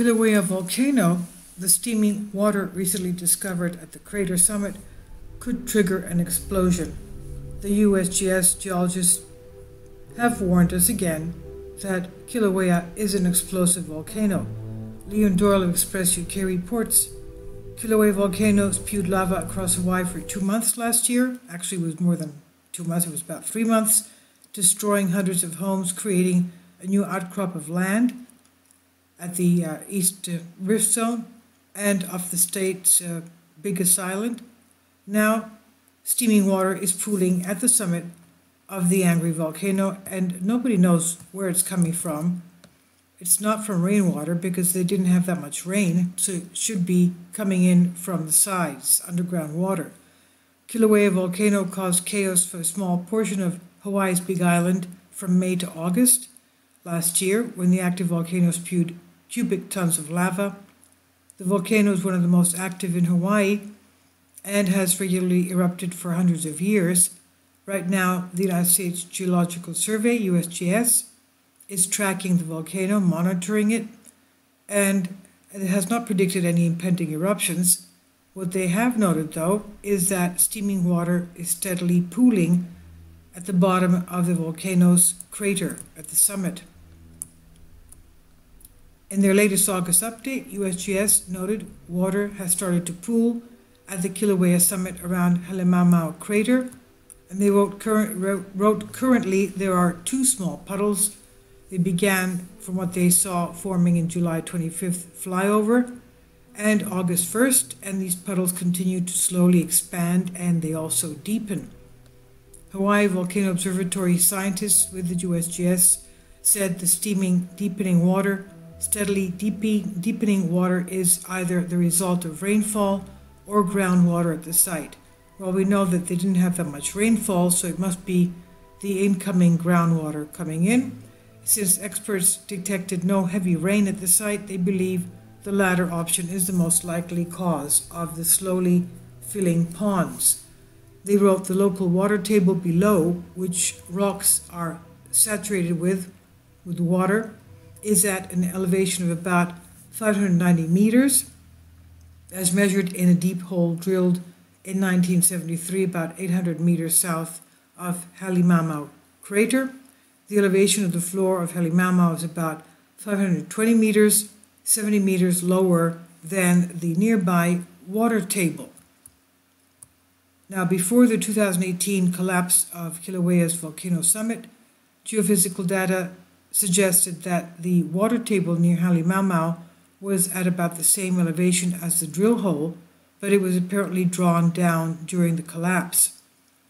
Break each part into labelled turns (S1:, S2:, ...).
S1: Kilauea volcano, the steaming water recently discovered at the crater summit, could trigger an explosion. The USGS geologists have warned us again that Kilauea is an explosive volcano. Leon Doyle of Express UK reports Kilauea volcano spewed lava across Hawaii for two months last year. Actually, it was more than two months, it was about three months, destroying hundreds of homes, creating a new outcrop of land at the uh, East uh, Rift Zone and of the state's uh, biggest island. Now, steaming water is pooling at the summit of the angry volcano, and nobody knows where it's coming from. It's not from rainwater because they didn't have that much rain, so it should be coming in from the sides, underground water. Kilauea volcano caused chaos for a small portion of Hawaii's Big Island from May to August last year when the active volcano spewed cubic tons of lava. The volcano is one of the most active in Hawaii and has regularly erupted for hundreds of years. Right now, the United States Geological Survey, USGS, is tracking the volcano, monitoring it, and it has not predicted any impending eruptions. What they have noted, though, is that steaming water is steadily pooling at the bottom of the volcano's crater at the summit. In their latest August update, USGS noted water has started to pool at the Kilauea summit around Halemaumau crater, and they wrote, current, wrote, currently there are two small puddles. They began from what they saw forming in July 25th flyover and August 1st, and these puddles continue to slowly expand and they also deepen. Hawaii Volcano Observatory scientists with the USGS said the steaming, deepening water Steadily deepening water is either the result of rainfall or groundwater at the site. Well, we know that they didn't have that much rainfall, so it must be the incoming groundwater coming in. Since experts detected no heavy rain at the site, they believe the latter option is the most likely cause of the slowly filling ponds. They wrote the local water table below, which rocks are saturated with, with water, is at an elevation of about 590 meters, as measured in a deep hole drilled in 1973 about 800 meters south of Halemaumau crater. The elevation of the floor of Halemaumau is about 520 meters, 70 meters lower than the nearby water table. Now, before the 2018 collapse of Kilauea's volcano summit, geophysical data suggested that the water table near Halemaumau was at about the same elevation as the drill hole, but it was apparently drawn down during the collapse.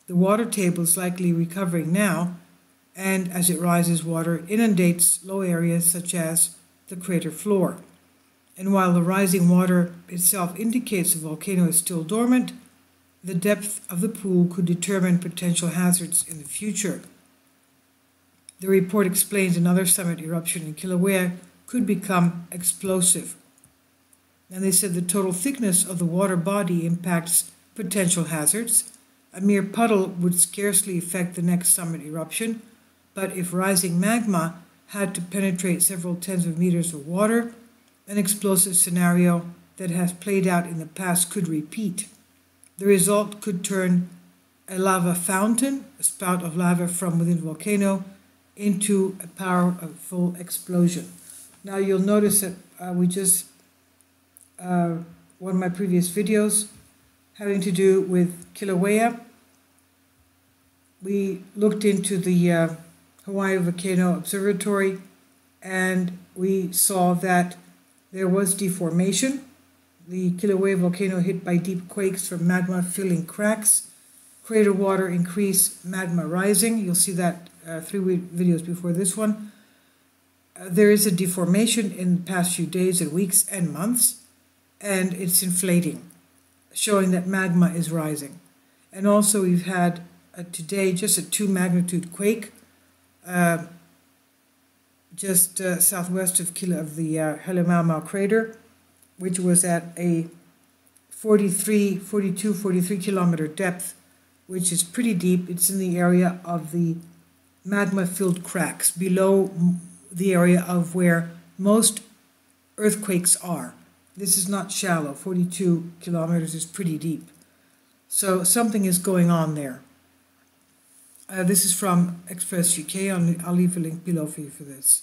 S1: The water table is likely recovering now, and as it rises, water inundates low areas such as the crater floor. And while the rising water itself indicates the volcano is still dormant, the depth of the pool could determine potential hazards in the future. The report explains another summit eruption in Kilauea could become explosive. And they said the total thickness of the water body impacts potential hazards. A mere puddle would scarcely affect the next summit eruption, but if rising magma had to penetrate several tens of meters of water, an explosive scenario that has played out in the past could repeat. The result could turn a lava fountain, a spout of lava from within a volcano, into a powerful explosion. Now you'll notice that uh, we just, uh, one of my previous videos having to do with Kilauea, we looked into the uh, Hawaii Volcano Observatory and we saw that there was deformation. The Kilauea volcano hit by deep quakes from magma filling cracks. Crater water increased magma rising. You'll see that uh, three videos before this one, uh, there is a deformation in the past few days and weeks and months, and it's inflating, showing that magma is rising. And also, we've had uh, today just a two magnitude quake uh, just southwest of, Kilo, of the uh, crater, which was at a 43, 42, 43 kilometer depth, which is pretty deep. It's in the area of the magma filled cracks below the area of where most earthquakes are. This is not shallow, 42 kilometers is pretty deep. So something is going on there. Uh, this is from Express UK. I'll, I'll leave a link below for you for this.